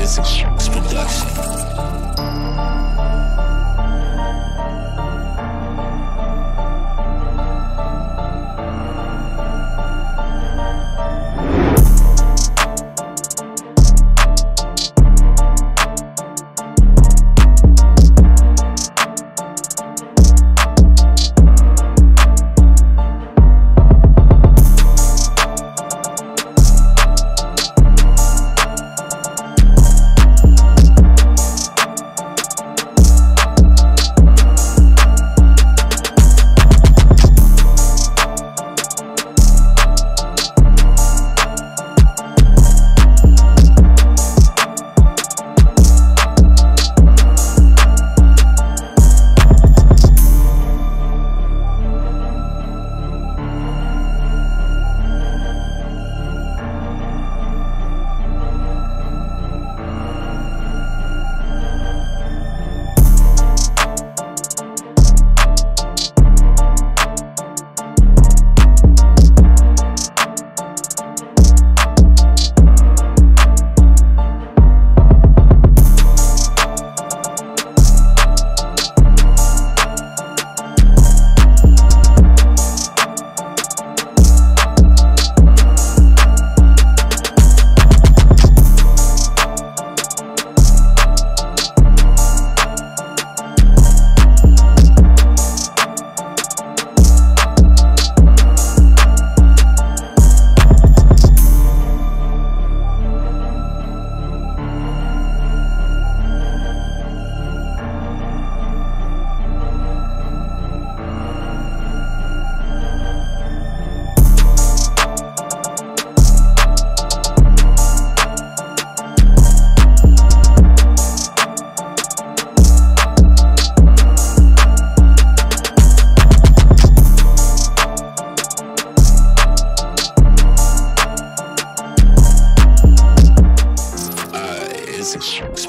Biz Production. Classics